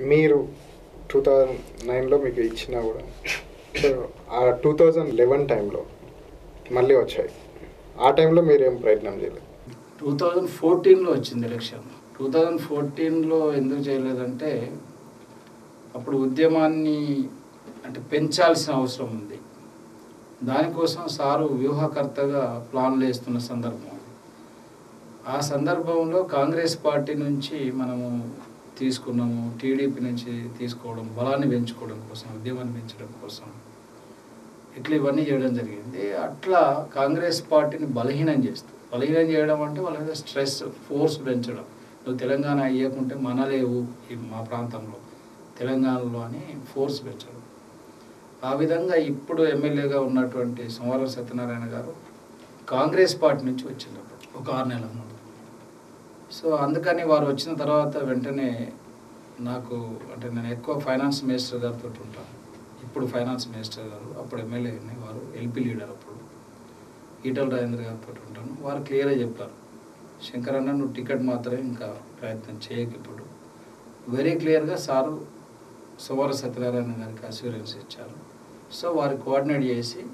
మీరు two thousand నైన్లో మీకు ఇచ్చినా కూడా. సో ఆ టూ థౌజండ్ లెవెన్ టైంలో మళ్ళీ వచ్చాయి. ఆ టైంలో మీరు ఏం ప్రయత్నం చేయలేదు? టూ థౌజండ్ ఫోర్టీన్లో వచ్చింది ఎలక్షన్. టూ థౌజండ్ ఫోర్టీన్లో ఎందుకు చేయలేదంటే అప్పుడు ఉద్యమాన్ని అంటే పెంచాల్సిన అవసరం ఉంది. దానికోసం సారు వ్యూహకర్తగా ప్లాన్లు వేస్తున్న సందర్భం ఆ సందర్భంలో కాంగ్రెస్ పార్టీ నుంచి మనము తీసుకున్నాము టీడీపీ నుంచి తీసుకోవడం బలాన్ని పెంచుకోవడం కోసం ఉద్యమాన్ని పెంచడం కోసం. ఇట్లా ఇవన్నీ చేయడం జరిగింది. అట్లా కాంగ్రెస్ పార్టీని బలహీనం చేస్తూ బలహీనం చేయడం అంటే వాళ్ళ మీద స్ట్రెస్ ఫోర్స్ పెంచడం. నువ్వు తెలంగాణ అయ్యకుంటే మనలేవు ఈ మా ప్రాంతంలో. తెలంగాణలో అని ఫోర్స్ పెంచడం. ఆ విధంగా ఇప్పుడు ఎమ్మెల్యేగా ఉన్నటువంటి సోమవారం సత్యనారాయణ గారు కాంగ్రెస్ పార్టీ నుంచి వచ్చినప్పుడు ఒక ఆరు నెలల ముందు. సో అందుకని వారు వచ్చిన తర్వాత వెంటనే నాకు అంటే నేను ఎక్కువ ఫైనాన్స్ మినిస్టర్ గారితో ఉంటాను ఇప్పుడు ఫైనాన్స్ మినిస్టర్ గారు అప్పుడు ఎమ్మెల్యే వారు ఎల్పీ లీడర్ అప్పుడు. ఈటల రాజేంద్ర గారితో ఉంటాను. వారు క్లియర్గా చెప్పారు. శంకర్ అన్న నువ్వు టికెట్ మాత్రమే ఇంకా ప్రయత్నం చేయకు ఇప్పుడు. వెరీ క్లియర్గా సారు సువర సత్యనారాయణ గారికి అస్యూరెన్స్ ఇచ్చారు. సో వారు కోఆర్డినేట్ చేసి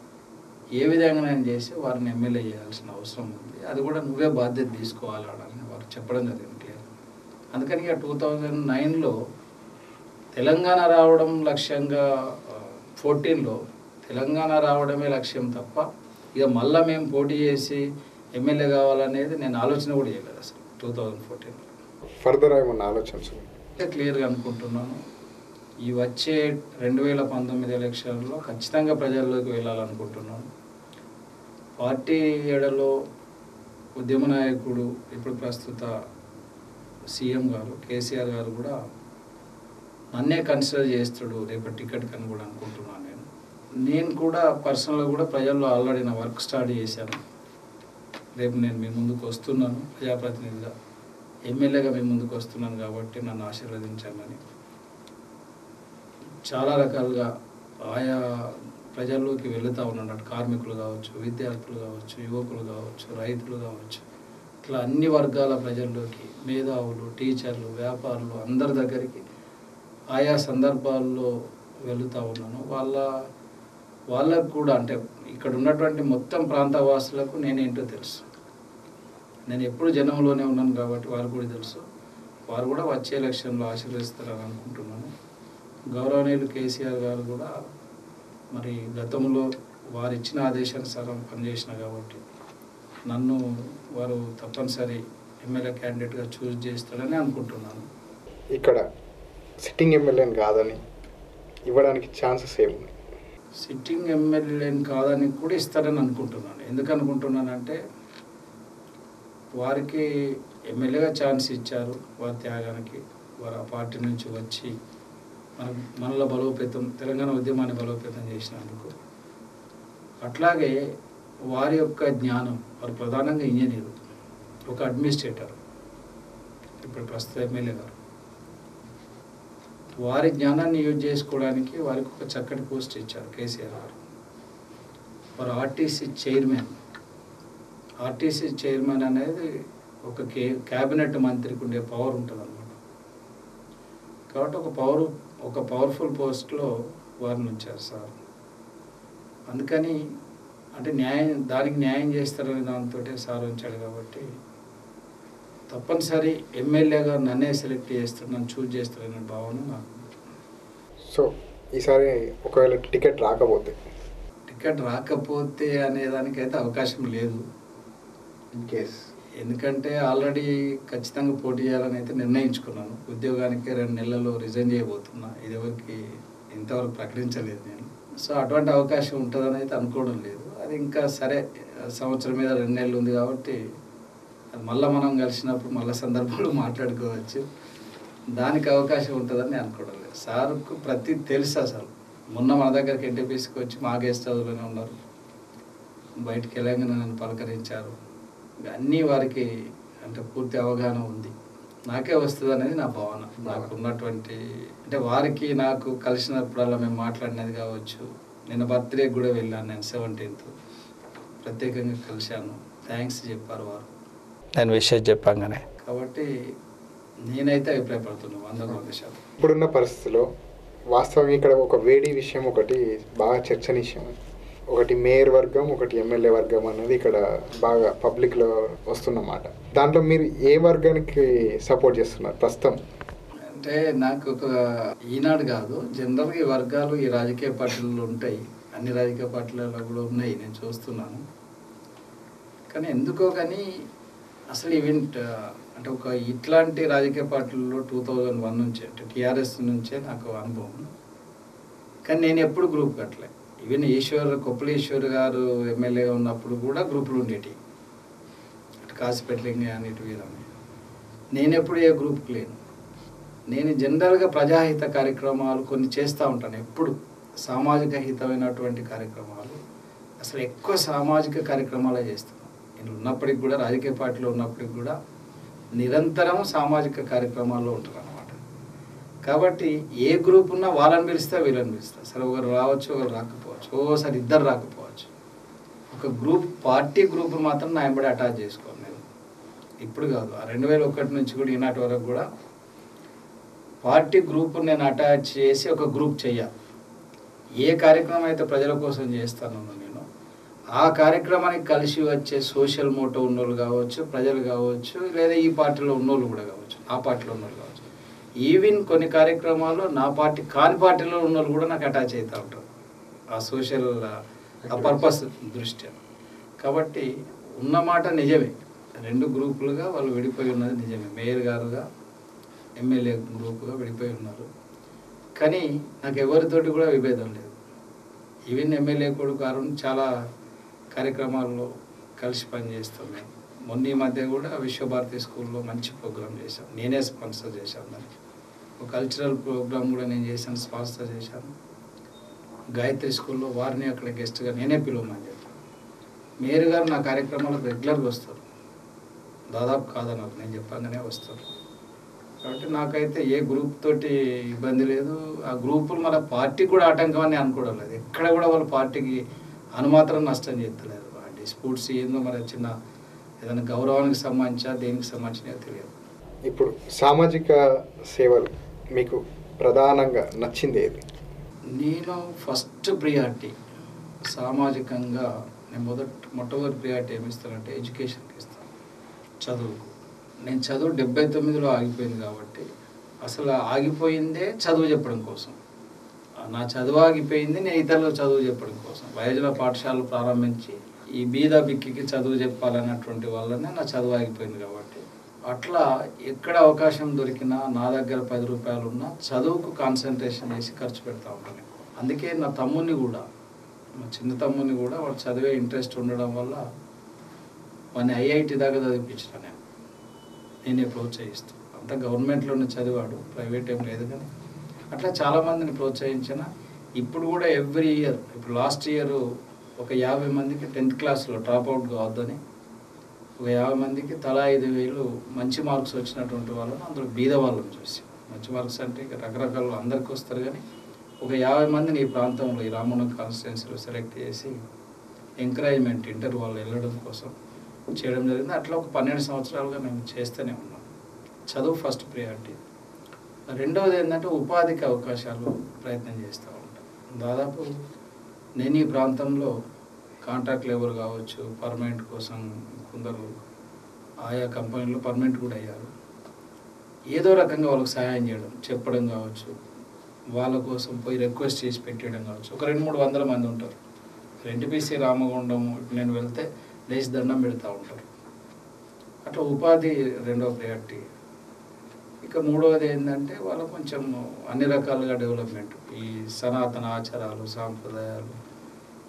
ఏ విధంగానైనా చేసి వారిని ఎమ్మెల్యే చేయాల్సిన అవసరం ఉంది. అది కూడా నువ్వే బాధ్యత తీసుకోవాలి చెప్పడం జరిగింది. క్లియర్ అందుకని ఇక టూ థౌజండ్ నైన్లో తెలంగాణ రావడం లక్ష్యంగా ఫోర్టీన్లో తెలంగాణ రావడమే లక్ష్యం తప్ప ఇక మళ్ళీ మేము పోటీ చేసి ఎమ్మెల్యే కావాలనేది నేను ఆలోచన కూడా చేయలేదు అసలు టూ థౌజండ్ ఫోర్టీన్లో. ఫర్దర్ ఏమన్నా అంటే క్లియర్గా అనుకుంటున్నాను. ఈ వచ్చే రెండు వేల పంతొమ్మిది ఎలక్షన్లో ఖచ్చితంగా ప్రజల్లోకి వెళ్ళాలనుకుంటున్నాను. పార్టీ ఏడలో ఉద్యమ నాయకుడు ఇప్పుడు ప్రస్తుత సీఎం గారు కేసీఆర్ గారు కూడా నన్నే కన్సిడర్ చేస్తాడు రేపు టికెట్ కని కూడా అనుకుంటున్నాను నేను. నేను కూడా పర్సనల్గా కూడా ప్రజల్లో ఆల్రెడీ నా వర్క్ స్టార్ట్ చేశాను. రేపు నేను మీ ముందుకు వస్తున్నాను ప్రజాప్రతినిధిగా ఎమ్మెల్యేగా మీ ముందుకు వస్తున్నాను కాబట్టి నన్ను ఆశీర్వదించాలని చాలా రకాలుగా ఆయా ప్రజల్లోకి వెళుతూ ఉన్నాడు కార్మికులు కావచ్చు విద్యార్థులు కావచ్చు యువకులు కావచ్చు రైతులు కావచ్చు. ఇట్లా అన్ని వర్గాల ప్రజల్లోకి మేధావులు టీచర్లు వ్యాపారులు అందరి దగ్గరికి ఆయా సందర్భాల్లో వెళుతూ ఉన్నాను. వాళ్ళ వాళ్ళకు కూడా అంటే ఇక్కడ ఉన్నటువంటి మొత్తం ప్రాంతవాసులకు నేనేంటో తెలుసు. నేను ఎప్పుడు జనంలోనే ఉన్నాను కాబట్టి వారు కూడా తెలుసు. వారు కూడా వచ్చే ఎలక్షన్లో ఆశీర్వదిస్తారని అనుకుంటున్నాను. గౌరవనీయులు కేసీఆర్ గారు కూడా మరి గతంలో వారు ఇచ్చిన ఆదేశానుసారం పనిచేసిన కాబట్టి నన్ను వారు తప్పనిసరి ఎమ్మెల్యే క్యాండిడేట్గా చూస్ చేస్తారని అనుకుంటున్నాను. ఇక్కడ సిట్టింగ్ ఎమ్మెల్యేని కాదని ఇవ్వడానికి ఛాన్సెస్ ఏమున్నాయి? సిట్టింగ్ ఎమ్మెల్యేని కాదని కూడా ఇస్తారని అనుకుంటున్నాను. ఎందుకు అనుకుంటున్నానంటే వారికి ఎమ్మెల్యేగా ఛాన్స్ ఇచ్చారు వారి త్యాగానికి వారు ఆ పార్టీ నుంచి వచ్చి మన మనలో బలోపేతం తెలంగాణ ఉద్యమాన్ని బలోపేతం చేసినందుకు. అట్లాగే వారి యొక్క జ్ఞానం వారు ప్రధానంగా ఇంజనీరు ఒక అడ్మినిస్ట్రేటర్ ఇప్పుడు ప్రస్తుత ఎమ్మెల్యే గారు. వారి జ్ఞానాన్ని యూజ్ చేసుకోవడానికి వారికి ఒక చక్కటి పోస్ట్ ఇచ్చారు కేసీఆర్ గారు. వారు ఆర్టీసీ చైర్మన్. ఆర్టీసీ చైర్మన్ అనేది ఒక కే క్యాబినెట్ మంత్రికి ఉండే పవర్ ఉంటుంది అనమాట కాబట్టి ఒక పవర్ ఒక పవర్ఫుల్ పోస్ట్లో వారిని ఉంచారు సార్. అందుకని అంటే న్యాయం దానికి న్యాయం చేస్తారనే దాంతో సార్ ఉంచాడు కాబట్టి తప్పనిసరి ఎమ్మెల్యేగా నన్నే సెలెక్ట్ చేస్తాడు నన్ను చూజ్ చేస్తాడనే భావన నాకు సో ఈసారి ఒకవేళ టికెట్ రాకపోతే? టికెట్ రాకపోతే అనే దానికైతే అవకాశం లేదు. ఇన్ కేస్ ఎందుకంటే ఆల్రెడీ ఖచ్చితంగా పోటీ చేయాలని అయితే నిర్ణయించుకున్నాను. ఉద్యోగానికి రెండు నెలల్లో రిజైన్ చేయబోతున్నా. ఇదివరకు ఇంతవరకు ప్రకటించలేదు నేను. సో అటువంటి అవకాశం ఉంటుందని అయితే అనుకోవడం లేదు. అది ఇంకా సరే సంవత్సరం మీద రెండు నెలలు ఉంది కాబట్టి అది మళ్ళీ మనం కలిసినప్పుడు మళ్ళీ సందర్భంలో మాట్లాడుకోవచ్చు. దానికి అవకాశం ఉంటుందని నేను అనుకోవడం లేదు. సార్కు ప్రతి తెలుసు అసలు. మొన్న మన దగ్గరికి ఎన్టీపీసీకి వచ్చి మా గెస్ట్ హౌస్లోనే ఉన్నారు. బయటికి వెళ్ళగానే నన్ను పలకరించారు. అన్నీ వారికి అంటే పూర్తి అవగాహన ఉంది. నాకే వస్తుంది అనేది నా భావన. నాకు ఉన్నటువంటి అంటే వారికి నాకు కలిసినప్పుడల్లా మేము మాట్లాడినది కావచ్చు. నిన్న బర్త్డే కూడా వెళ్ళాను నేను సెవెంటీన్త్ ప్రత్యేకంగా కలిశాను. థ్యాంక్స్ చెప్పారు వారు. నేను విషయం చెప్పంగానే. కాబట్టి నేనైతే అభిప్రాయపడుతున్నాను వంద శాతం. ఇప్పుడున్న పరిస్థితిలో వాస్తవంగా ఇక్కడ ఒక వేడి విషయం ఒకటి బాగా చర్చనీయం. ఒకటి మేయర్ వర్గం ఒకటి ఎమ్మెల్యే వర్గం అనేది ఇక్కడ బాగా పబ్లిక్లో వస్తున్నమాట దాంట్లో మీరు ఏ వర్గానికి సపోర్ట్ చేస్తున్నారు ప్రస్తుతం? అంటే నాకు ఒక ఈనాడు కాదు జనరల్గా ఈ వర్గాలు ఈ రాజకీయ పార్టీలలో ఉంటాయి. అన్ని రాజకీయ పార్టీలలో కూడా ఉన్నాయి నేను చూస్తున్నాను. కానీ ఎందుకో కానీ అసలు ఈవెంట్ అంటే ఒక ఇట్లాంటి రాజకీయ పార్టీల్లో టూ థౌజండ్ వన్ నుంచి అంటే టీఆర్ఎస్ నుంచే నాకు అనుభవం. కానీ నేను ఎప్పుడు గ్రూప్ కట్టలేదు ఈవెన్ ఈశ్వర్ కొప్పలేశ్వర్ గారు ఎమ్మెల్యే ఉన్నప్పుడు కూడా గ్రూపులు ఉండేటి. అటు కాసిపెట్లింగ్ అనేటివి నేను ఎప్పుడు ఏ గ్రూప్కి లేను. నేను జనరల్గా ప్రజాహిత కార్యక్రమాలు కొన్ని చేస్తూ ఉంటాను. ఎప్పుడు సామాజిక హితమైనటువంటి కార్యక్రమాలు. అసలు ఎక్కువ సామాజిక కార్యక్రమాలే చేస్తాను. నేను ఉన్నప్పటికి కూడా రాజకీయ పార్టీలో ఉన్నప్పటికి కూడా నిరంతరం సామాజిక కార్యక్రమాల్లో ఉంటాను అనమాట కాబట్టి ఏ గ్రూప్ ఉన్నా వాళ్ళని పిలిస్తే వీళ్ళని పిలుస్తా. సరే ఒకరు రావచ్చు ఒకరు రాకపోవచ్చు. ఓసారి ఇద్దరు రాకపోవచ్చు. ఒక గ్రూప్ పార్టీ గ్రూప్ మాత్రం నా ఎంబడి అటాచ్ చేసుకోను నేను. ఇప్పుడు కాదు రెండు వేల ఒకటి నుంచి కూడా ఈనాటి వరకు కూడా పార్టీ గ్రూప్ నేను అటాచ్ చేసి ఒక గ్రూప్ చెయ్యాలి ఏ కార్యక్రమం అయితే ప్రజల కోసం చేస్తానో నేను ఆ కార్యక్రమానికి కలిసి వచ్చే సోషల్ మోటో ఉన్నోళ్ళు కావచ్చు ప్రజలు కావచ్చు లేదా ఈ పార్టీలో ఉన్నోళ్ళు కూడా కావచ్చు ఆ పార్టీలో ఉన్నోళ్ళు కావచ్చు. ఈవెన్ కొన్ని కార్యక్రమాల్లో నా పార్టీ కాని పార్టీలో ఉన్నోళ్ళు కూడా నాకు అటాచ్ అవుతూ ఉంటారు. ఆ సోషల్ ఆ పర్పస్ దృష్ట్యా. కాబట్టి ఉన్నమాట నిజమే. రెండు గ్రూపులుగా వాళ్ళు విడిపోయి ఉన్నది నిజమే. మేయర్ గారుగా ఎమ్మెల్యే గ్రూపుగా విడిపోయి ఉన్నారు. కానీ నాకు ఎవరితోటి కూడా విభేదం లేదు. ఈవెన్ ఎమ్మెల్యే కొడుకు అరుణ్ చాలా కార్యక్రమాల్లో కలిసి పనిచేస్తాం మేము మొన్న ఈ మధ్య కూడా విశ్వభారతి స్కూల్లో మంచి ప్రోగ్రామ్ చేశాం. నేనే స్పాన్సర్ చేశాను దానికి. ఒక కల్చరల్ ప్రోగ్రామ్ కూడా నేను చేశాను స్పాన్సర్ చేశాను. గాయత్రి స్కూల్లో వారిని అక్కడ గెస్ట్గా నేనే పిలవమని చెప్పాను. మేరు గారు నా కార్యక్రమాలకు రెగ్యులర్గా వస్తారు. దాదాపు కాదన్నారు నేను చెప్పగానే వస్తారు. కాబట్టి నాకైతే ఏ గ్రూప్ తోటి ఇబ్బంది లేదు. ఆ గ్రూపులు మన పార్టీ కూడా ఆటంకం అని అనుకోవడం లేదు. ఎక్కడ కూడా వాళ్ళ పార్టీకి అనుమాత్రం నష్టం చేస్తలేదు. ఆ డిస్ప్యూట్స్ ఏందో మరి చిన్న ఏదైనా గౌరవానికి సంబంధించా దేనికి సంబంధించినవి తెలియదు. ఇప్పుడు సామాజిక సేవలు మీకు ప్రధానంగా నచ్చింది ఏది? నేను ఫస్ట్ ప్రియారిటీ సామాజికంగా నేను మొదట మొట్టమొదటి ప్రియారిటీ ఏమి ఇస్తానంటే ఎడ్యుకేషన్కి ఇస్తాను. చదువుకు. నేను చదువు డెబ్బై తొమ్మిదిలో ఆగిపోయింది కాబట్టి అసలు ఆగిపోయిందే చదువు చెప్పడం కోసం. నా చదువు ఆగిపోయింది నేను ఇతరులకు చదువు చెప్పడం కోసం. వయోజన పాఠశాలలు ప్రారంభించి ఈ బీద బిక్కికి చదువు చెప్పాలన్నటువంటి వల్లనే నా చదువు ఆగిపోయింది కాబట్టి. అట్లా ఎక్కడ అవకాశం దొరికినా నా దగ్గర పది రూపాయలు ఉన్నా చదువుకు కాన్సన్ట్రేషన్ చేసి ఖర్చు పెడతా ఉంటాను. అందుకే నా తమ్ముని కూడా మా చిన్న తమ్ముని కూడా వాడు చదివే ఇంట్రెస్ట్ ఉండడం వల్ల వాడిని ఐఐటి దాకా చదివించిన నేను. నేనే ప్రోత్సహిస్తూ. అంతా గవర్నమెంట్లోనే చదివాడు ప్రైవేట్ ఏం లేదు కానీ. అట్లా చాలామందిని ప్రోత్సహించిన. ఇప్పుడు కూడా ఎవ్రీ ఇయర్ ఇప్పుడు లాస్ట్ ఇయర్ ఒక యాభై మందికి టెన్త్ క్లాస్లో డ్రాప్ అవుట్ కావద్దని యాభై మందికి తలా ఐదు వేలు మంచి మార్క్స్ వచ్చినటువంటి వాళ్ళని అందులో బీద వాళ్ళని చూసి. మంచి మార్క్స్ అంటే ఇక రకరకాల అందరికీ వస్తారు కానీ ఒక యాభై మందిని ఈ ప్రాంతంలో ఈ రామన్న కాన్స్టిట్యున్సీలో సెలెక్ట్ చేసి ఎంకరేజ్మెంట్ ఇంటర్ వాళ్ళు వెళ్ళడం కోసం చేయడం జరిగింది. అట్లా ఒక పన్నెండు సంవత్సరాలుగా మేము చేస్తూనే ఉన్నాం. చదువు ఫస్ట్ ప్రియారిటీ. రెండవది ఏంటంటే ఉపాధికి అవకాశాలు ప్రయత్నం చేస్తూ ఉంటాం. దాదాపు నేను ఈ ప్రాంతంలో కాంట్రాక్ట్ లేబర్ కావచ్చు పర్మనెంట్ కోసం కొందరు ఆయా కంపెనీలో పర్మనెంట్ కూడా అయ్యారు. ఏదో రకంగా వాళ్ళకి సహాయం చేయడం చెప్పడం కావచ్చు వాళ్ళ కోసం పోయి రిక్వెస్ట్ చేసి పెట్టేయడం కావచ్చు. ఒక రెండు మూడు వందల మంది ఉంటారు. ఎన్టీపీసీ రామగుండం నేను వెళ్తే లేచి దండం పెడతా ఉంటారు. అట్లా ఉపాధి రెండవ ప్రయారిటీ ఇక మూడవది ఏంటంటే వాళ్ళు కొంచెం అన్ని రకాలుగా డెవలప్మెంట్ ఈ సనాతన ఆచారాలు సాంప్రదాయాలు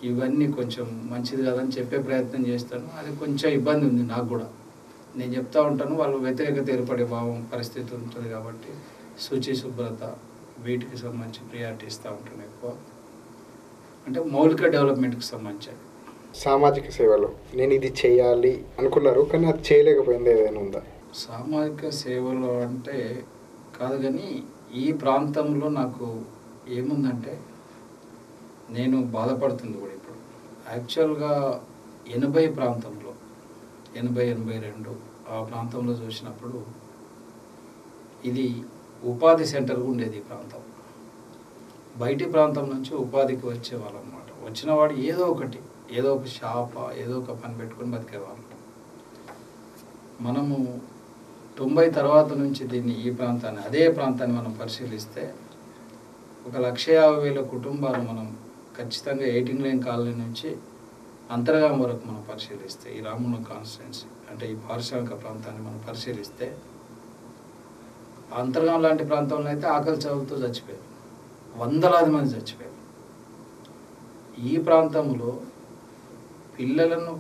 ఇవన్నీ కొంచెం మంచిది కాదని చెప్పే ప్రయత్నం చేస్తాను. అది కొంచెం ఇబ్బంది ఉంది నాకు కూడా. నేను చెప్తా ఉంటాను వాళ్ళు వ్యతిరేకత ఏర్పడే భావం పరిస్థితి ఉంటుంది కాబట్టి శుచి శుభ్రత వీటికి సంబంధించి ప్రియారిటీ ఇస్తూ ఉంటాను ఎక్కువ. అంటే మౌలిక డెవలప్మెంట్కి సంబంధించి సామాజిక సేవలు. నేను ఇది చేయాలి అనుకున్నారు కానీ అది చేయలేకపోయింది ఏదైనా ఉందా? సామాజిక సేవలు అంటే కాదు కానీ ఈ ప్రాంతంలో నాకు ఏముందంటే నేను బాధపడుతుంది కూడా ఇప్పుడు. యాక్చువల్గా ఎనభై ప్రాంతంలో ఎనభై ఎనభై రెండు ఆ ప్రాంతంలో చూసినప్పుడు ఇది ఉపాధి సెంటర్గా ఉండేది ఈ ప్రాంతం. బయటి ప్రాంతం నుంచి ఉపాధికి వచ్చేవాళ్ళు అనమాట వచ్చినవాడు ఏదో ఒకటి ఏదో ఒక షాప ఏదో ఒక పని పెట్టుకొని బతికేవాళ్ళు. మనము తొంభై తర్వాత నుంచి దీన్ని ఈ ప్రాంతాన్ని అదే ప్రాంతాన్ని మనం పరిశీలిస్తే ఒక లక్ష యాభై వేల కుటుంబాలు మనం ఖచ్చితంగా ఎయిటీన్ లైన్ కాలనీ నుంచి అంతర్గాం వరకు మనం పరిశీలిస్తే ఈ రామూన కాన్స్టిట్యున్సీ అంటే ఈ పారిశ్రామిక ప్రాంతాన్ని మనం పరిశీలిస్తే అంతర్గాం లాంటి ప్రాంతంలో అయితే ఆకలి చదువుతో చచ్చిపోయారు. వందలాది మంది చచ్చిపోయారు. ఈ ప్రాంతంలో పిల్లలను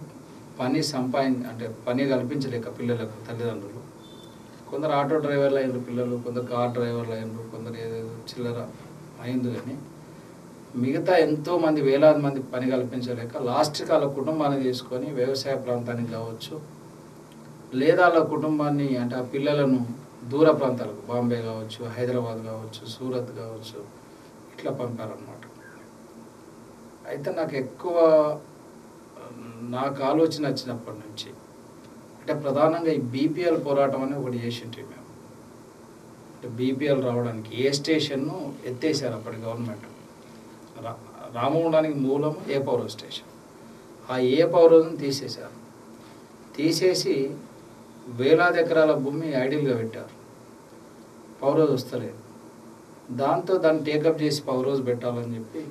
పని సంపాదిం అంటే పని కల్పించలేక పిల్లలకు తల్లిదండ్రులు కొందరు ఆటో డ్రైవర్లు అయినారు పిల్లలు కొందరు కార్ డ్రైవర్లు అయినారు కొందరు ఏదో చిల్లర అయింది కానీ మిగతా ఎంతో మంది వేలాది మంది పని కల్పించలేక లాస్ట్కి వాళ్ళ కుటుంబాన్ని తీసుకొని వ్యవసాయ ప్రాంతానికి కావచ్చు లేదా వాళ్ళ కుటుంబాన్ని అంటే ఆ పిల్లలను దూర ప్రాంతాలకు బాంబే కావచ్చు హైదరాబాద్ కావచ్చు సూరత్ కావచ్చు ఇట్లా పంపారనమాట అయితే నాకు ఎక్కువ నాకు ఆలోచన వచ్చినప్పటి నుంచి అంటే ప్రధానంగా ఈ బీపీఎల్ పోరాటం అని ఒకటి చేసింటి మేము. అంటే బీపీఎల్ రావడానికి ఏ స్టేషన్ను ఎత్తేసారు అప్పటి గవర్నమెంట్? రా రామగుండానికి మూలం ఏ పవర్ స్టేషన్. ఆ ఏ పవర్ తీసేశారు? తీసేసి వేలాది ఎకరాల భూమి ఐడియల్గా పెట్టారు. పవర్ హౌస్ వస్తలేదు. దాంతో దాన్ని టేకప్ చేసి పవర్ హౌస్ పెట్టాలని చెప్పి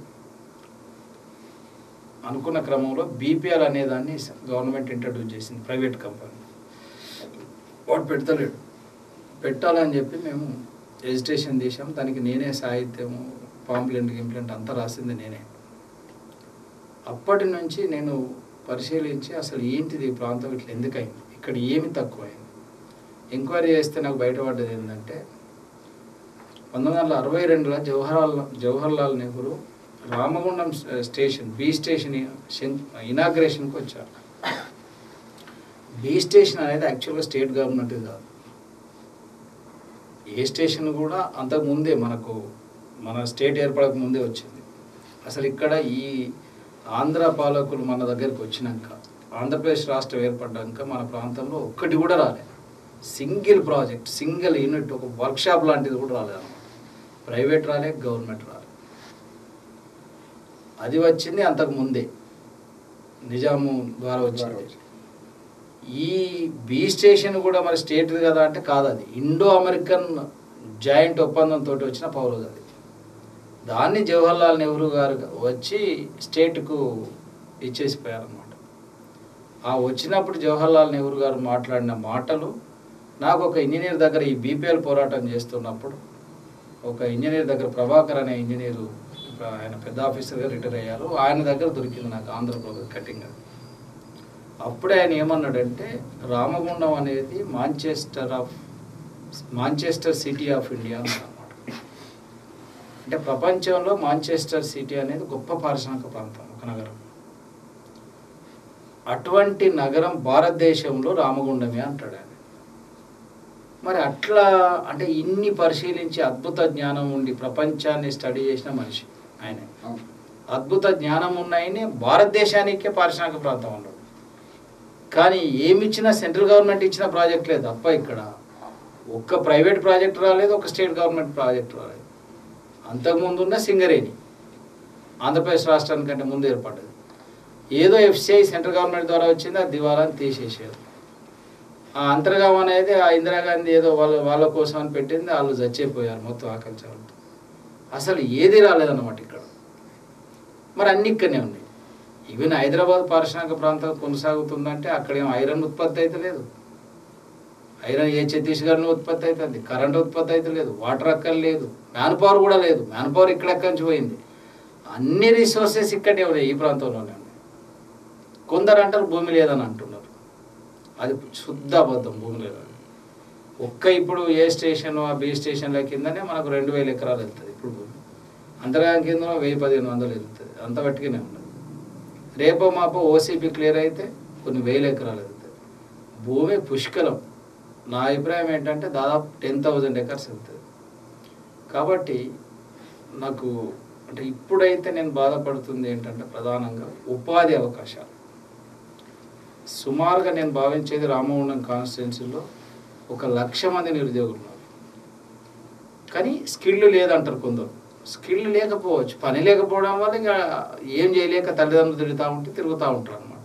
అనుకున్న క్రమంలో బీపీఎల్ అనేదాన్ని గవర్నమెంట్ ఇంట్రడ్యూస్ చేసింది ప్రైవేట్ కంపెనీ. వాడు పెడతలేడు. పెట్టాలని చెప్పి మేము ఎజిటేషన్ చేసాము దానికి నేనే సాహిత్యము పాంప్లెంట్ గింప్లెంట్ అంతా రాసింది నేనే. అప్పటి నుంచి నేను పరిశీలించి అసలు ఏంటిది ఈ ప్రాంతం ఇట్లా ఎందుకైంది? ఇక్కడ ఏమి తక్కువైంది? ఎంక్వైరీ చేస్తే నాకు బయటపడ్డది ఏంటంటే పంతొమ్మిది వందల అరవై రెండులో Jawaharlal Jawaharlal Nehru Ramagundam station B station ఇనాగ్రేషన్కి వచ్చారు. బి స్టేషన్ అనేది యాక్చువల్గా స్టేట్ గవర్నమెంట్ కాదు. ఏ స్టేషన్ కూడా అంతకు ముందే మనకు మన స్టేట్ ఏర్పడక ముందే వచ్చింది. అసలు ఇక్కడ ఈ ఆంధ్ర పాలకులు మన దగ్గరికి వచ్చినాక ఆంధ్రప్రదేశ్ రాష్ట్రం ఏర్పడ్డాక మన ప్రాంతంలో ఒక్కటి కూడా రాలేదు సింగిల్ ప్రాజెక్ట్ సింగిల్ యూనిట్ ఒక వర్క్షాప్ లాంటిది కూడా రాలేదు ప్రైవేట్ రాలే గవర్నమెంట్ రాలే. అది వచ్చింది అంతకు ముందే. నిజాము ద్వారా వచ్చింది. ఈ బీ స్టేషన్ కూడా మరి స్టేట్ కదా అంటే కాదు అది ఇండో అమెరికన్ జాయింట్ ఒప్పందంతో వచ్చిన పౌరు అది. దాన్ని జవహర్లాల్ నెహ్రూ గారు వచ్చి స్టేట్కు ఇచ్చేసిపోయారనమాట ఆ వచ్చినప్పుడు జవహర్లాల్ నెహ్రూ గారు మాట్లాడిన మాటలు నాకు ఒక ఇంజనీర్ దగ్గర ఈ బీపీఎల్ పోరాటం చేస్తున్నప్పుడు ఒక ఇంజనీర్ దగ్గర ప్రభాకర్ అనే ఇంజనీరు ఇప్పుడు ఆయన పెద్ద ఆఫీసర్గా రిటైర్ అయ్యారు. ఆయన దగ్గర దొరికింది నాకు ఆంధ్రప్రదేశ్ కటింగ్. అప్పుడే ఆయన ఏమన్నాడంటే రామగుండం అనేది Manchester of Manchester city of India అన్నమాట అంటే ప్రపంచంలో మాంచెస్టర్ సిటీ అనేది గొప్ప పారిశ్రామిక ప్రాంతం ఒక నగరం. అటువంటి నగరం భారతదేశంలో రామగుండమే అంటాడు ఆయన. మరి అట్లా అంటే ఇన్ని పరిశీలించి అద్భుత జ్ఞానం ఉండి ప్రపంచాన్ని స్టడీ చేసిన మనిషి ఆయన. అద్భుత జ్ఞానం ఉన్నాయని భారతదేశానికే పారిశ్రామిక ప్రాంతం ఉండదు కానీ ఏమిచ్చినా సెంట్రల్ గవర్నమెంట్ ఇచ్చిన ప్రాజెక్టులే తప్ప ఇక్కడ. ఒక్క ప్రైవేట్ ప్రాజెక్ట్ రాలేదు ఒక స్టేట్ గవర్నమెంట్ ప్రాజెక్ట్ రాలేదు. అంతకుముందు ఉన్న సింగరేణి. ఆంధ్రప్రదేశ్ రాష్ట్రానికంటే ముందు ఏర్పడ్డది. ఏదో ఎఫ్సిఐ సెంట్రల్ గవర్నమెంట్ ద్వారా వచ్చింది ఆ దివాలాని తీసేసారు ఆ అంతర్గామం అనేది ఆ ఇందిరాగాంధీ ఏదో వాళ్ళ వాళ్ళ కోసం అని పెట్టింది వాళ్ళు చచ్చిపోయారు మొత్తం ఆకలి అసలు ఏది రాలేదన్నమాట ఇక్కడ. మరి అన్ని ఇక్కడనే ఉన్నాయి. ఈవెన్ హైదరాబాద్ పారిశ్రామిక ప్రాంతం కొనసాగుతుందంటే అక్కడ ఏం ఐరన్ ఉత్పత్తి అయితే లేదు. ఐరన్ ఏ ఛత్తీస్గఢ్లో ఉత్పత్తి అవుతుంది? కరెంట్ ఉత్పత్తి అయితే లేదు వాటర్ అక్కడ లేదు మ్యాన్ పవర్ కూడా లేదు. మ్యాన్ పవర్ ఇక్కడ ఎక్కడి నుంచి పోయింది? అన్ని రిసోర్సెస్ ఇక్కడే ఉన్నాయి ఈ ప్రాంతంలోనే. ఉన్నాయి కొందరు అంటారు భూమి లేదని అంటున్నారు. అది శుద్ధ అబద్ధం భూమి లేదని. ఒక్క ఇప్పుడు ఏ స్టేషన్ ఆ బి స్టేషన్ల కిందనే మనకు రెండు వేల ఎకరాలు వెళ్తుంది ఇప్పుడు భూమి. అంతర్గాం కింద వెయ్యి పదిహేను వందలు వెళ్తుంది. అంత బట్టిగానే ఉన్నది. రేపో మాపో ఓసీపీ క్లియర్ అయితే కొన్ని వేల ఎకరాలు వెళ్తుంది. భూమి పుష్కలం. నా అభిప్రాయం ఏంటంటే దాదాపు టెన్ థౌజండ్ ఎకర్స్ వెళ్తుంది కాబట్టి నాకు అంటే ఇప్పుడైతే నేను బాధపడుతుంది ఏంటంటే ప్రధానంగా ఉపాధి అవకాశాలు. సుమారుగా నేను భావించేది రామగుండం కాన్స్టిట్యున్సీలో ఒక లక్ష మంది నిరుద్యోగులు ఉన్నారు. కానీ స్కిల్ లేదంటారు కొందరు. స్కిల్ లేకపోవచ్చు పని లేకపోవడం వల్ల ఇంకా ఏం చేయలేక తల్లిదండ్రులు తిరుగుతూ ఉంటే తిరుగుతూ ఉంటారు అనమాట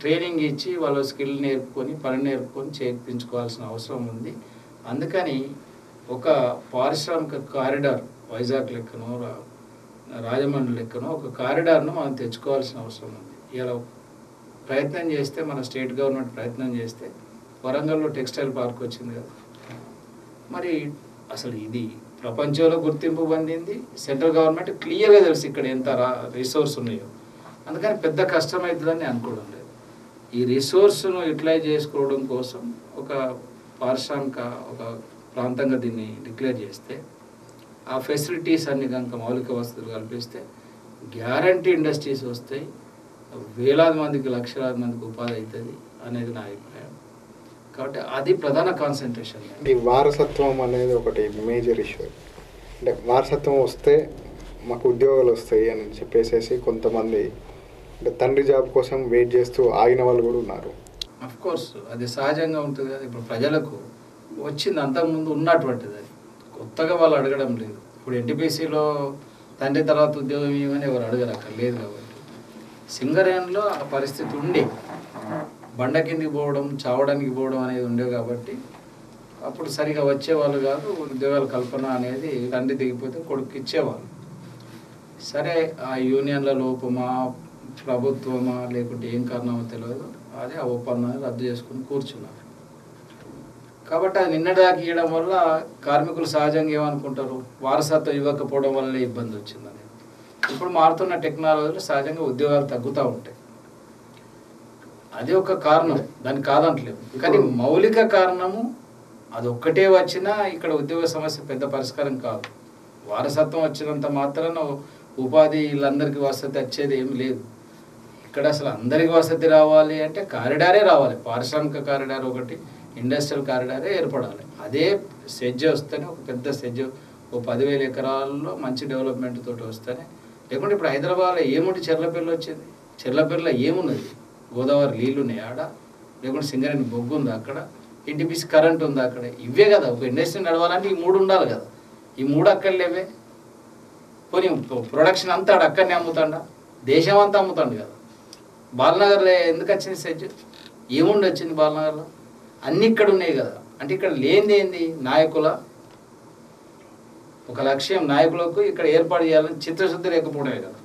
ట్రైనింగ్ ఇచ్చి వాళ్ళ స్కిల్ నేర్పుకొని పని నేర్పుకొని చేయించుకోవాల్సిన అవసరం ఉంది. అందుకని ఒక పారిశ్రామిక కారిడార్ వైజాగ్ లెక్కనో రాజమండ్రి లెక్కనో ఒక కారిడార్ను మనం తెచ్చుకోవాల్సిన అవసరం ఉంది. ఇలా ప్రయత్నం చేస్తే మన స్టేట్ గవర్నమెంట్ ప్రయత్నం చేస్తే వరంగల్లో టెక్స్టైల్ పార్క్ వచ్చింది కదా. మరి అసలు ఇది ప్రపంచంలో గుర్తింపు పొందింది. సెంట్రల్ గవర్నమెంట్ క్లియర్గా తెలుసు ఇక్కడ ఎంత రిసోర్స్ ఉన్నాయో. అందుకని పెద్ద కష్టమవుతుందని అనుకోవడం లేదు. ఈ రిసోర్స్ను యూటిలైజ్ చేసుకోవడం కోసం ఒక పారిశ్రామిక ఒక ప్రాంతంగా దీన్ని డిక్లేర్ చేస్తే ఆ ఫెసిలిటీస్ అన్ని కనుక మౌలిక వసతులు కల్పిస్తే గ్యారంటీ ఇండస్ట్రీస్ వస్తాయి వేలాది మందికి లక్షలాది మందికి ఉపాధి అవుతుంది అనేది నా అభిప్రాయం. కాబట్టి అది ప్రధాన కాన్సన్ట్రేషన్ ఈ వారసత్వం అనేది ఒకటి మేజర్ ఇష్యూ అంటే వారసత్వం వస్తే మాకు ఉద్యోగాలు వస్తాయి అని చెప్పేసేసి కొంతమంది అంటే తండ్రి జాబ్ కోసం వెయిట్ చేస్తూ ఆగిన వాళ్ళు కూడా ఉన్నారు. అఫ్ కోర్స్ అది సహజంగా ఉంటుంది కదా. ఇప్పుడు ప్రజలకు వచ్చింది అంతకుముందు ఉన్నటువంటిది అది. కొత్తగా వాళ్ళు అడగడం లేదు. ఇప్పుడు ఎన్టీపీసీలో తండ్రి తర్వాత ఉద్యోగం ఇవ్వని ఎవరు అడగరు అక్కడ లేదు కాబట్టి. సింగరేణిలో ఆ పరిస్థితి ఉండే. బండ కిందికి పోవడం చావడానికి పోవడం అనేది ఉండే కాబట్టి అప్పుడు సరిగా వచ్చేవాళ్ళు కాదు ఉద్యోగాల కల్పన అనేది తండ్రి దిగిపోతే కొడుకు ఇచ్చేవాళ్ళు. సరే ఆ యూనియన్ల లోపమా ప్రభుత్వమా లేకుంటే ఏం కారణమో తెలియదు అదే ఆ ఒప్పందాన్ని రద్దు చేసుకుని కూర్చున్నారు. కాబట్టి అది నిన్నటిదాకా ఇవ్వడం వల్ల కార్మికులు సహజంగా ఏమనుకుంటారు? వారసత్వం ఇవ్వకపోవడం వల్లే ఇబ్బంది వచ్చిందని. ఇప్పుడు మారుతున్న టెక్నాలజీలో సహజంగా ఉద్యోగాలు తగ్గుతూ ఉంటాయి. అది ఒక కారణం. దాన్ని కాదంటలేదు కానీ మౌలిక కారణము అది ఒక్కటే వచ్చినా ఇక్కడ ఉద్యోగ సమస్య పెద్ద పరిష్కారం కాదు. వారసత్వం వచ్చినంత మాత్రాన ఉపాధి వీళ్ళందరికీ వసతి వచ్చేది ఏమి లేదు. ఇక్కడ అసలు అందరికి వసతి రావాలి అంటే కారిడారే రావాలి. పారిశ్రామిక కారిడార్ ఒకటి ఇండస్ట్రియల్ కారిడారే ఏర్పడాలి. అదే సెజ్ వస్తేనే ఒక పెద్ద సెజ్ ఒక పదివేల ఎకరాల్లో మంచి డెవలప్మెంట్ తోటి వస్తేనే. లేకుంటే ఇప్పుడు హైదరాబాద్లో ఏముంటి చెర్లపల్లి వచ్చింది. చెర్లపల్లిలో ఏమున్నది? గోదావరి నీళ్ళు ఉన్నాయి ఆడ. లేకుంటే సింగరేణి బొగ్గు ఉంది అక్కడ. ఎన్టీపీసీ కరెంట్ ఉంది అక్కడ. ఇవే కదా. ఒక ఇండస్ట్రీ నడవాలంటే ఈ మూడు ఉండాలి కదా. ఈ మూడు అక్కడ లేవే. పోనీ ప్రొడక్షన్ అంతా ఆడ అక్కడనే అమ్ముతాడా? దేశం అంతా అమ్ముతాడు కదా. బాలనగర్లో ఎందుకు వచ్చింది సెజ్ ఏముండి వచ్చింది బాలనగర్లో? అన్నీ ఇక్కడ ఉన్నాయి కదా. అంటే ఇక్కడ లేనిది ఏంది? నాయకుల? ఒక లక్ష్యం నాయకులకు ఇక్కడ ఏర్పాటు చేయాలని చిత్తశుద్ధి లేకపోవడమే కదా.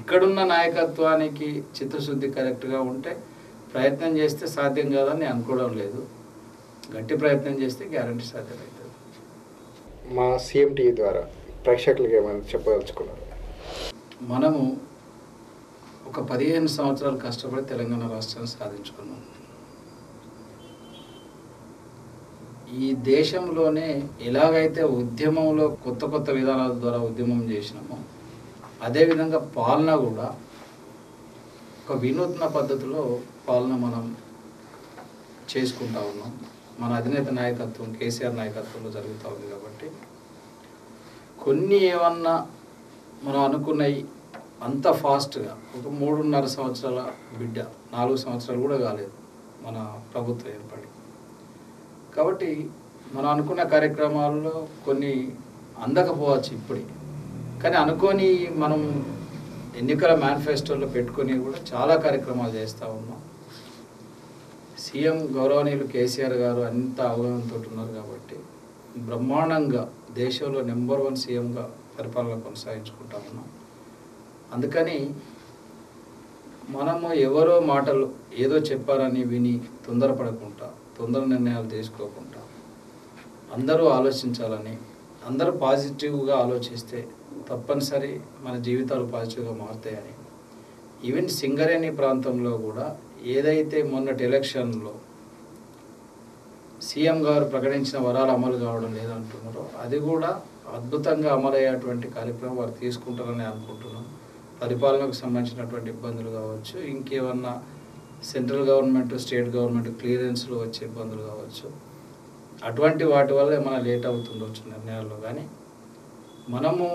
ఇక్కడున్న నాయకత్వానికి చిత్తశుద్ధి కరెక్ట్గా ఉంటే ప్రయత్నం చేస్తే సాధ్యం కాదని నేను అనుకోవడం లేదు. గట్టి ప్రయత్నం చేస్తే గ్యారంటీ సాధ్యమవుతుంది. మా సిఎంటి ద్వారా ప్రేక్షకులకి ఏమైనా చెప్పదలుచుకున్నారు? మనము ఒక పదిహేను సంవత్సరాలు కష్టపడి తెలంగాణ రాష్ట్రాన్ని సాధించుకున్నాం. ఈ దేశంలోనే ఎలాగైతే ఉద్యమంలో కొత్త కొత్త విధానాల ద్వారా ఉద్యమం చేసినామో అదేవిధంగా పాలన కూడా ఒక వినూత్న పద్ధతిలో పాలన మనం చేసుకుంటా ఉన్నాం. మన అధినేత నాయకత్వం కేసీఆర్ నాయకత్వంలో జరుగుతూ ఉంది కాబట్టి. కొన్ని ఏమన్నా మనం అనుకున్నవి అంత ఫాస్ట్గా ఒక మూడున్నర సంవత్సరాల బిడ్డ నాలుగు సంవత్సరాలు కూడా కాలేదు మన ప్రభుత్వం ఏర్పడి. కాబట్టి మనం అనుకున్న కార్యక్రమాల్లో కొన్ని అందకపోవచ్చు ఇప్పుడే. కానీ అనుకోని మనం ఎన్నికల మేనిఫెస్టోలో పెట్టుకొని కూడా చాలా కార్యక్రమాలు చేస్తూ ఉన్నాం. సీఎం గౌరవనీయులు కేసీఆర్ గారు అంత అవగాహనతో ఉన్నారు కాబట్టి బ్రహ్మాండంగా దేశంలో నెంబర్ వన్ సీఎంగా పరిపాలన కొనసాగించుకుంటా ఉన్నాం. అందుకని మనము ఎవరో మాటలు ఏదో చెప్పారని విని తొందరపడకుండా తొందర నిర్ణయాలు తీసుకోకుండా అందరూ ఆలోచించాలని అందరూ పాజిటివ్గా ఆలోచిస్తే తప్పనిసరి మన జీవితాలు పాజిటివ్గా మారుతాయని. ఈవెన్ సింగరేణి ప్రాంతంలో కూడా ఏదైతే మొన్నటి ఎలక్షన్లో సీఎం గారు ప్రకటించిన వరాలు అమలు కావడం లేదంటున్నారో అది కూడా అద్భుతంగా అమలయ్యేటువంటి కార్యక్రమం వారు తీసుకుంటారని అనుకుంటున్నాం. పరిపాలనకు సంబంధించినటువంటి ఇబ్బందులు కావచ్చు ఇంకేమన్నా సెంట్రల్ గవర్నమెంట్ స్టేట్ గవర్నమెంట్ క్లియరెన్స్లో వచ్చే ఇబ్బందులు కావచ్చు. అటువంటి వాటి వల్ల ఏమైనా లేట్ అవుతుండొచ్చు నిర్ణయాల్లో కానీ మనము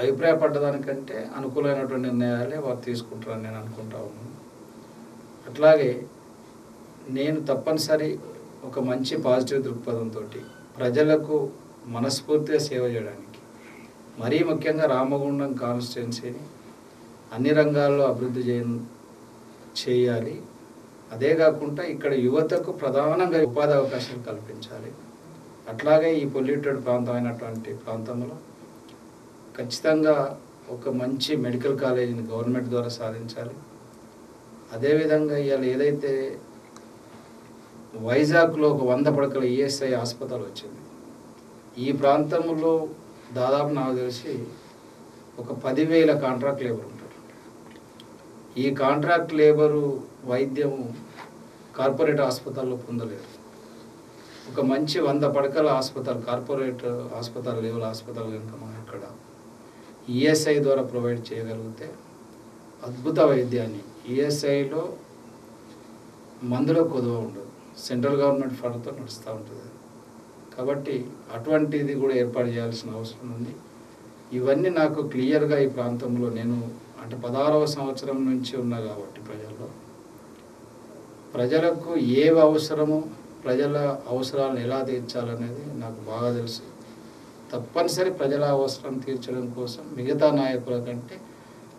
అభిప్రాయపడ్డదానికంటే అనుకూలమైనటువంటి నిర్ణయాలే వారు తీసుకుంటారని నేను అనుకుంటా ఉన్నాను. అట్లాగే నేను తప్పనిసరి ఒక మంచి పాజిటివ్ దృక్పథంతో ప్రజలకు మనస్ఫూర్తిగా సేవ చేయడానికి మరీ ముఖ్యంగా రామగుండం కాన్స్టిట్యున్సీని అన్ని రంగాల్లో అభివృద్ధి చేయ చేయాలి. అదే కాకుండా ఇక్కడ యువతకు ప్రధానంగా ఉపాధి అవకాశాలు కల్పించాలి. అట్లాగే ఈ పొల్యూటెడ్ ప్రాంతం అయినటువంటి ప్రాంతంలో ఖచ్చితంగా ఒక మంచి మెడికల్ కాలేజీని గవర్నమెంట్ ద్వారా సాధించాలి. అదేవిధంగా ఇవాళ ఏదైతే వైజాగ్లో ఒక వంద పడకల ఈఎస్ఐ హాస్పిటల్ వచ్చింది. ఈ ప్రాంతంలో దాదాపు నాకు తెలిసి ఒక పదివేల కాంట్రాక్ట్ లేబర్ ఈ కాంట్రాక్ట్ లేబరు వైద్యం కార్పొరేట్ ఆసుపత్రుల్లో పొందలేరు ఒక మంచి వంద పడకల హాస్పిటల్ కార్పొరేట్ ఆసుపత్రి లేవల ఆసుపత్రులు కనుక మనం ఇక్కడ ఈఎస్ఐ ద్వారా ప్రొవైడ్ చేయగలిగితే అద్భుత వైద్యాన్ని. ఈఎస్ఐలో మందులో కొదవ ఉండదు. సెంట్రల్ గవర్నమెంట్ ఫండ్తో నడుస్తూ ఉంటుంది. కాబట్టి అటువంటిది కూడా ఏర్పాటు చేయాల్సిన అవసరం ఉంది. ఇవన్నీ నాకు క్లియర్గా ఈ ప్రాంతంలో నేను అంటే పదహారవ సంవత్సరం నుంచి ఉన్నా కాబట్టి ప్రజల్లో. ప్రజలకు ఏవి అవసరమో ప్రజల అవసరాలను ఎలా తీర్చాలనేది నాకు బాగా తెలుసు. తప్పనిసరి ప్రజల అవసరం తీర్చడం కోసం మిగతా నాయకుల కంటే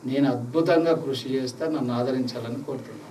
నేను అద్భుతంగా కృషి చేస్తా నన్ను ఆదరించాలని కోరుతున్నాను.